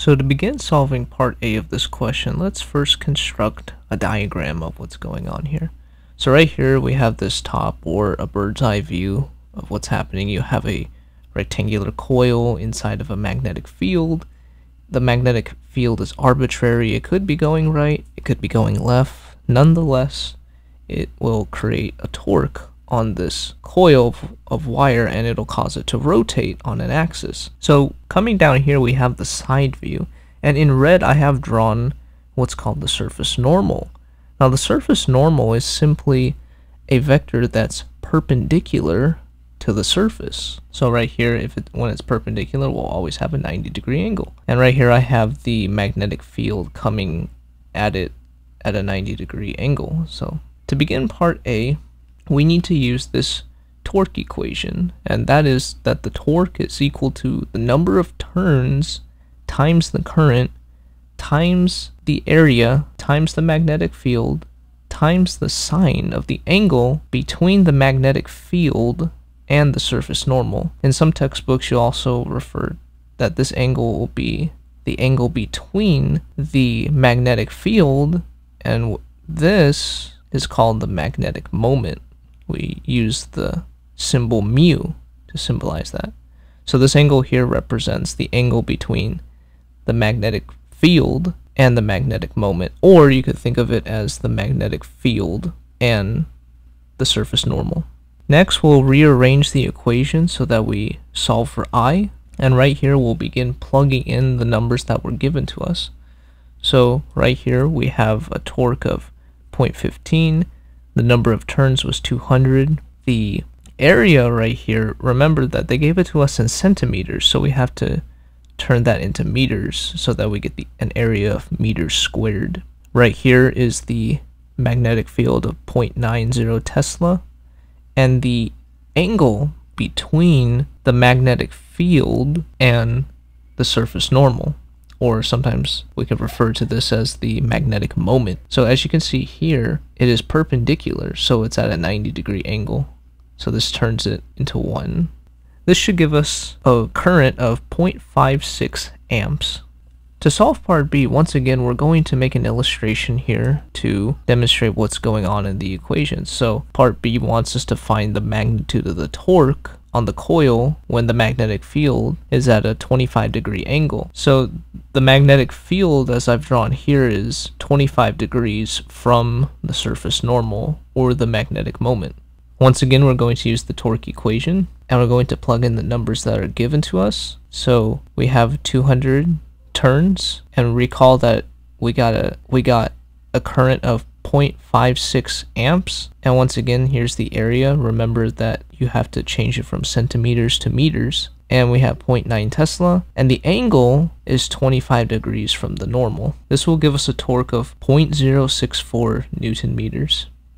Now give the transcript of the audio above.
So to begin solving part A of this question, let's first construct a diagram of what's going on here. So right here we have this top or a bird's eye view of what's happening. You have a rectangular coil inside of a magnetic field. The magnetic field is arbitrary. It could be going right, it could be going left. Nonetheless, it will create a torque on this coil of, of, wire and it'll cause it to rotate on an axis. So coming down here we have the side view and in red I have drawn what's called the surface normal. Now the surface normal is simply a vector that's perpendicular to the surface. So right here if it when it's perpendicular we'll always have a 90 degree angle. And right here I have the magnetic field coming at it at a 90 degree angle. So to begin part A we need to use this torque equation, and that is that the torque is equal to the number of turns times the current times the area times the magnetic field times the sine of the angle between the magnetic field and the surface normal. In some textbooks, you also refer that this angle will be the angle between the magnetic field and this is called the magnetic moment we use the symbol mu to symbolize that. So this angle here represents the angle between the magnetic field and the magnetic moment, or you could think of it as the magnetic field and the surface normal. Next, we'll rearrange the equation so that we solve for i, and right here we'll begin plugging in the numbers that were given to us. So right here we have a torque of 0.15, the number of turns was 200. The area right here, remember that they gave it to us in centimeters, so we have to turn that into meters so that we get the, an area of meters squared. Right here is the magnetic field of 0.90 Tesla, and the angle between the magnetic field and the surface normal or sometimes we could refer to this as the magnetic moment. So as you can see here, it is perpendicular, so it's at a 90 degree angle. So this turns it into 1. This should give us a current of 0.56 amps. To solve part B, once again, we're going to make an illustration here to demonstrate what's going on in the equation. So part B wants us to find the magnitude of the torque on the coil when the magnetic field is at a 25 degree angle. So the magnetic field as I've drawn here is 25 degrees from the surface normal or the magnetic moment. Once again we're going to use the torque equation and we're going to plug in the numbers that are given to us. So we have 200 turns and recall that we got a we got a current of 0.56 amps. And once again, here's the area. Remember that you have to change it from centimeters to meters. And we have 0.9 Tesla. And the angle is 25 degrees from the normal. This will give us a torque of 0.064 Newton meters.